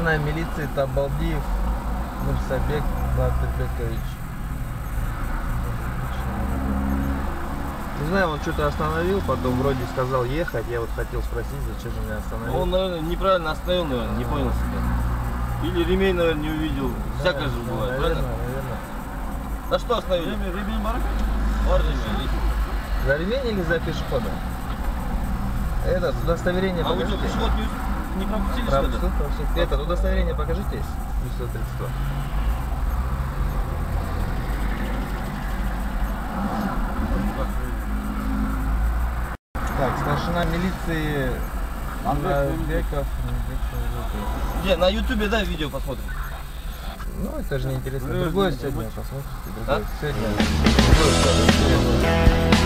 Старшина милиции Табалдиев Нурсабек Батырбекович. Не знаю, он что-то остановил, потом вроде сказал ехать. Я вот хотел спросить, зачем же меня остановил. Он, наверное, неправильно остановил, наверное, не понял себя. Или ремень, наверное, не увидел. Всякое же Да, бывает, наверное, правильно? наверное. На что остановили? Ремень, ремень бар? Бар ремень. За ремень или за пешехода? Это удостоверение А вы что, покажите. пешеход не, не пропустили, что ли? Пропустил, пропустил. Это удостоверение покажите есть. 932. Так, старшина милиции Беков. Где, на ютубе, да, видео посмотрим? Ну, это же не интересно. Другое сегодня посмотрите. А? Другое. Сегодня другое.